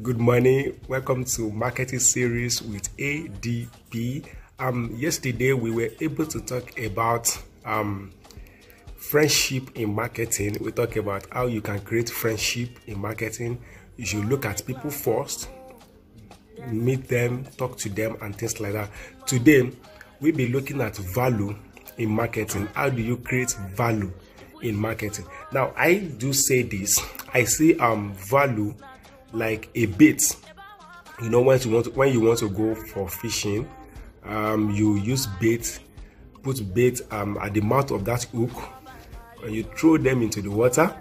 Good morning. Welcome to marketing series with ADP. Um, yesterday we were able to talk about um, friendship in marketing. We talk about how you can create friendship in marketing. You should look at people first, meet them, talk to them, and things like that. Today we'll be looking at value in marketing. How do you create value in marketing? Now I do say this. I see um value like a bait you know when you want to, when you want to go for fishing um, you use bait put bait um, at the mouth of that hook and you throw them into the water.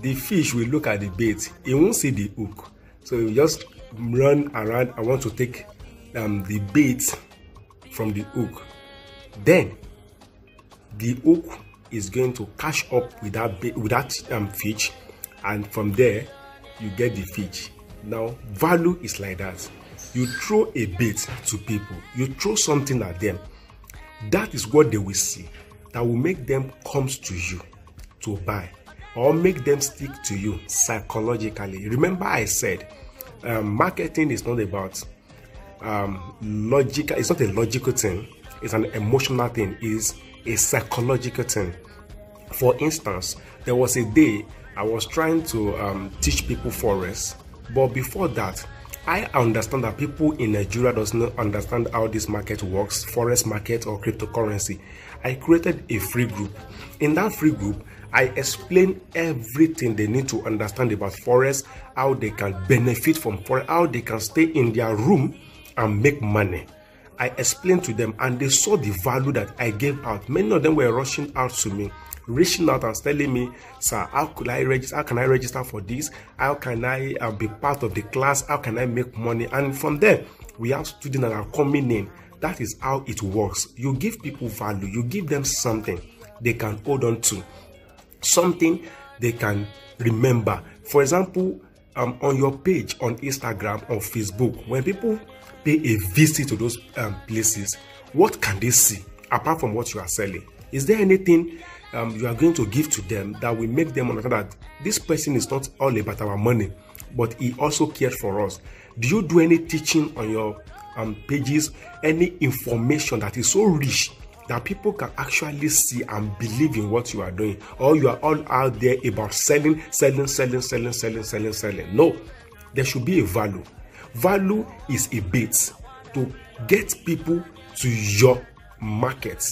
The fish will look at the bait. He won't see the hook. So you just run around i want to take um, the bait from the hook. Then the hook is going to catch up with that bait, with that um, fish and from there you get the fish. Now, value is like that. You throw a bait to people, you throw something at them. That is what they will see that will make them come to you to buy or make them stick to you psychologically. Remember, I said um, marketing is not about um, logical, it's not a logical thing, it's an emotional thing, it's a psychological thing. For instance, there was a day I was trying to um, teach people forex, but before that, I understand that people in Nigeria does not understand how this market works, forex market or cryptocurrency. I created a free group. In that free group, I explain everything they need to understand about forex, how they can benefit from forex, how they can stay in their room and make money. I explained to them and they saw the value that I gave out. Many of them were rushing out to me reaching out and telling me, sir, how could I register? How can I register for this? How can I uh, be part of the class? How can I make money? And from there, we have students that are coming in. That is how it works. You give people value. You give them something they can hold on to, something they can remember. For example, um, on your page on Instagram or Facebook, when people pay a visit to those um, places, what can they see apart from what you are selling? Is there anything um, you are going to give to them that will make them understand that this person is not all about our money, but he also cares for us. Do you do any teaching on your um, pages, any information that is so rich that people can actually see and believe in what you are doing, or you are all out there about selling, selling, selling, selling, selling, selling, selling? No, there should be a value. Value is a bait to get people to your market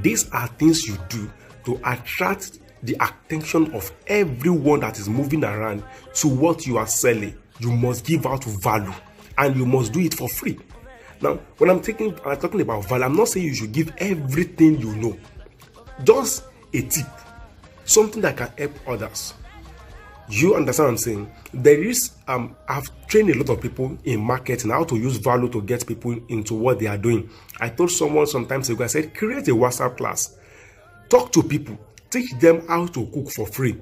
these are things you do to attract the attention of everyone that is moving around to what you are selling. You must give out value and you must do it for free. Now, when I'm taking I'm talking about value, I'm not saying you should give everything you know. Just a tip, something that can help others. You understand what I'm saying? There is um I've trained a lot of people in marketing how to use value to get people into what they are doing. I told someone sometimes ago, I said, create a WhatsApp class. Talk to people, teach them how to cook for free.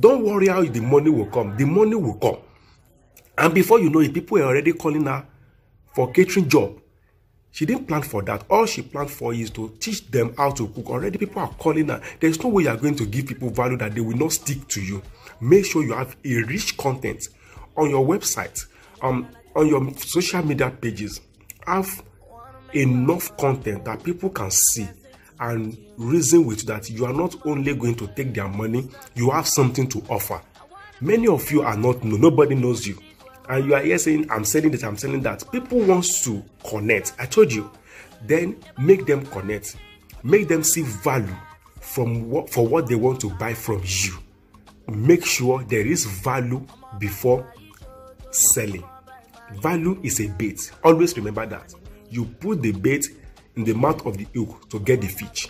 Don't worry how the money will come. The money will come. And before you know it, people are already calling her for catering job. She didn't plan for that. All she planned for is to teach them how to cook. Already people are calling her. There's no way you are going to give people value that they will not stick to you. Make sure you have a rich content on your website, um, on your social media pages. Have enough content that people can see and reason with that you are not only going to take their money, you have something to offer. Many of you are not nobody knows you and you are here saying i'm selling this i'm selling that. People wants to connect. I told you. Then make them connect. Make them see value from what for what they want to buy from you. Make sure there is value before selling. Value is a bait. Always remember that. You put the bait in the mouth of the hook to get the fish.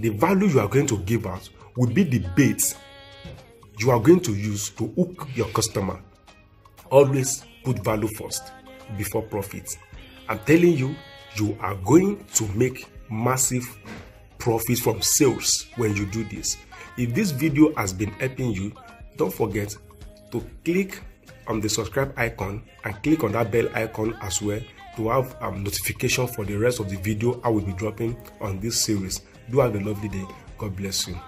The value you are going to give out will be the bait you are going to use to hook your customer always put value first before profit. I'm telling you, you are going to make massive profits from sales when you do this. If this video has been helping you, don't forget to click on the subscribe icon and click on that bell icon as well to have um, notification for the rest of the video I will be dropping on this series. Do have a lovely day. God bless you.